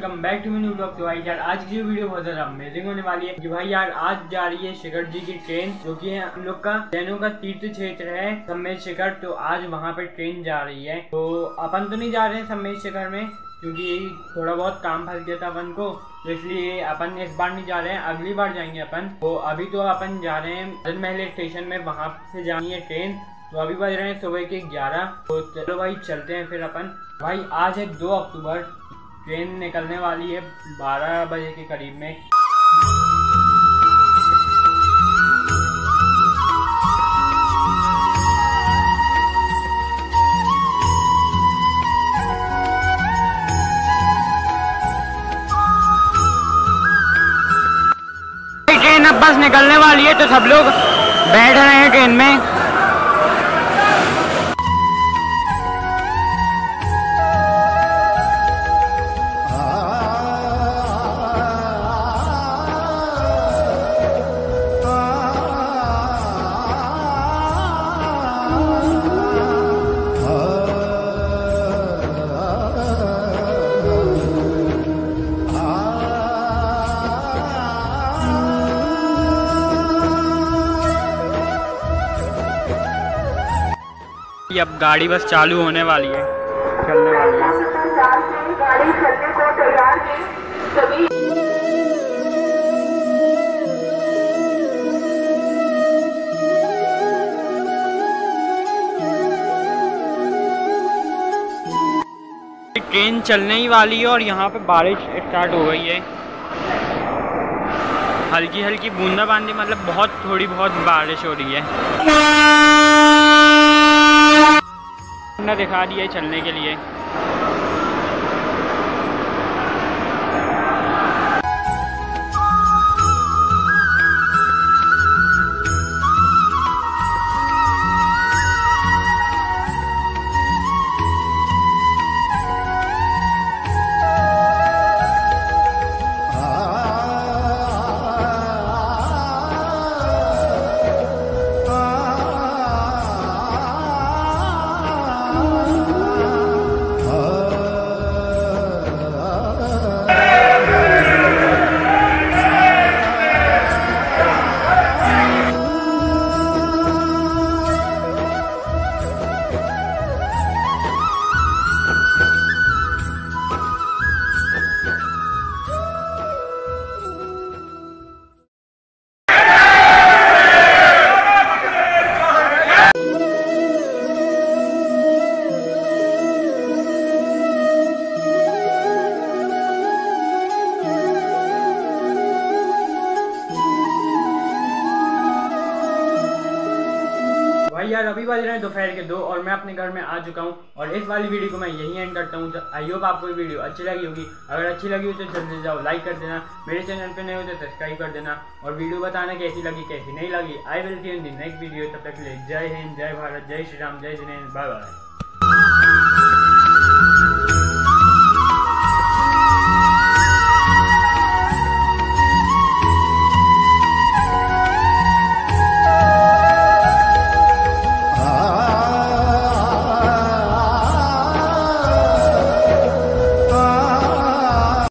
Back to new blog. तो भाई यार, आज की जो वीडियो बहुत ज़्यादा अमेजिंग होने वाली है कि भाई यार, आज जा रही है शिखर जी की ट्रेन जो कि हम लोग का जैनों का तीर्थ क्षेत्र है सम्मेद शिखर। तो आज वहाँ पे ट्रेन जा रही है। तो अपन तो नहीं जा रहे हैं सम्मेद शिखर में, क्योंकि थोड़ा बहुत काम फंस गया था अपन को तो इसलिए अपन इस बार नहीं जा रहे हैं, अगली बार जाएँगे अपन। तो अभी तो अपन जा रहे हैं मदन महल स्टेशन में, वहाँ से जानी है ट्रेन तो अभी बज रहे हैं सुबह के ग्यारह। तो चलो भाई, चलते हैं फिर अपन। भाई, आज है दो अक्टूबर ट्रेन निकलने वाली है बारह बजे के करीब में। बस निकलने वाली है तो सब लोग बैठ रहे हैं ट्रेन में। ये अब गाड़ी बस चालू होने वाली है, चलने वाली है। को ट्रेन चलने ही वाली है और यहाँ पे बारिश स्टार्ट हो गई है। हल्की हल्की बूंदाबांदी मतलब बहुत थोड़ी बहुत बारिश हो रही है। दिखा दिया चलने के लिए यार, अभी बज रहे हैं दोपहर के दो और मैं अपने घर में आ चुका हूँ और इस वाली वीडियो को मैं यही एंड करता हूँ। आई होप आपको वीडियो अच्छी लगी होगी। अगर अच्छी लगी हो तो जल्दी जाओ लाइक कर देना। मेरे चैनल पे नए हो तो सब्सक्राइब कर देना और वीडियो बताना कैसी लगी, कैसी नहीं लगी। I will see in the next video तब तक ले जय हिंद, जय भारत, जय श्री राम, जय जिनेन्द्र। Bye bye